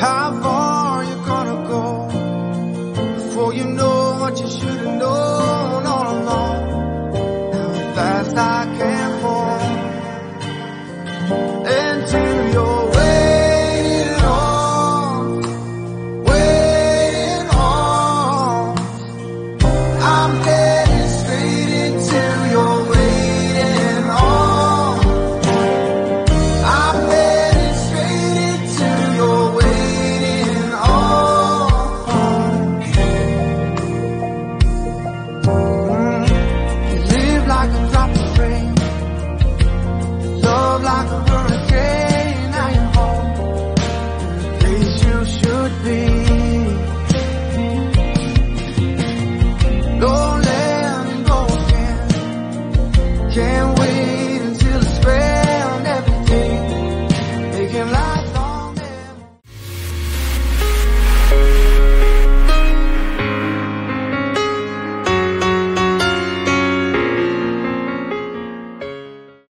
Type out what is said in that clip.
How far you gonna go before you know what you should have known all along? How fast I can fall you're waiting on, waiting on. I'm dead. love like a hurricane. Home, the place you should be. Again. Can't wait.